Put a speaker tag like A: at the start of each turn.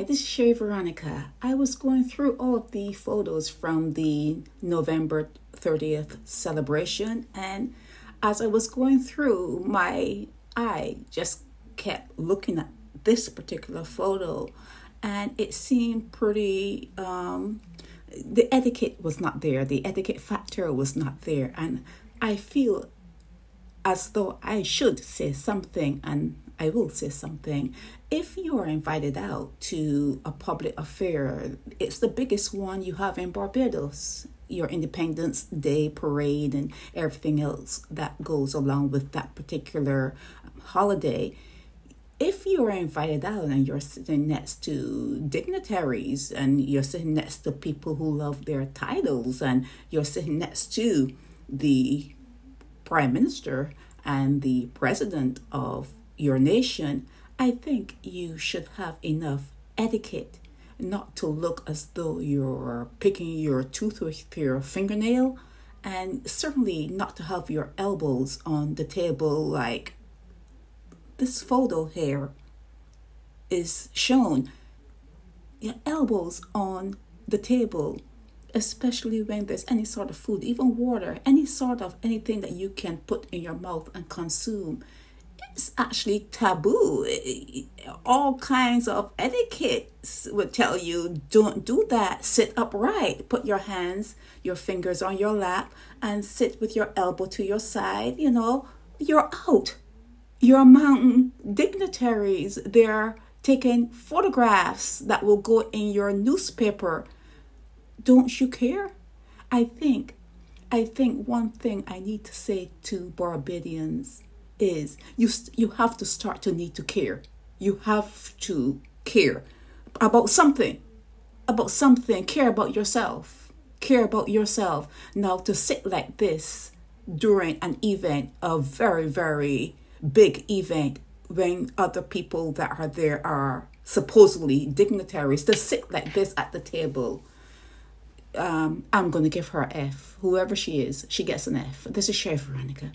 A: Hi, this is Sheri Veronica. I was going through all of the photos from the November 30th celebration, and as I was going through, my eye just kept looking at this particular photo, and it seemed pretty. Um, the etiquette was not there, the etiquette factor was not there, and I feel as though I should say something, and I will say something. If you are invited out to a public affair, it's the biggest one you have in Barbados. Your Independence Day parade and everything else that goes along with that particular holiday. If you're invited out and you're sitting next to dignitaries and you're sitting next to people who love their titles and you're sitting next to the prime minister and the president of your nation, I think you should have enough etiquette not to look as though you're picking your tooth with your fingernail, and certainly not to have your elbows on the table like this photo here is shown. Your elbows on the table, especially when there's any sort of food, even water, any sort of anything that you can put in your mouth and consume it's actually taboo. All kinds of etiquettes would tell you don't do that. Sit upright. Put your hands, your fingers on your lap, and sit with your elbow to your side. You know, you're out. You're among dignitaries. They're taking photographs that will go in your newspaper. Don't you care? I think, I think one thing I need to say to Barbadians is you you have to start to need to care. You have to care about something. About something. Care about yourself. Care about yourself. Now to sit like this during an event, a very, very big event when other people that are there are supposedly dignitaries to sit like this at the table. Um, I'm going to give her an F. Whoever she is, she gets an F. This is Chef Veronica.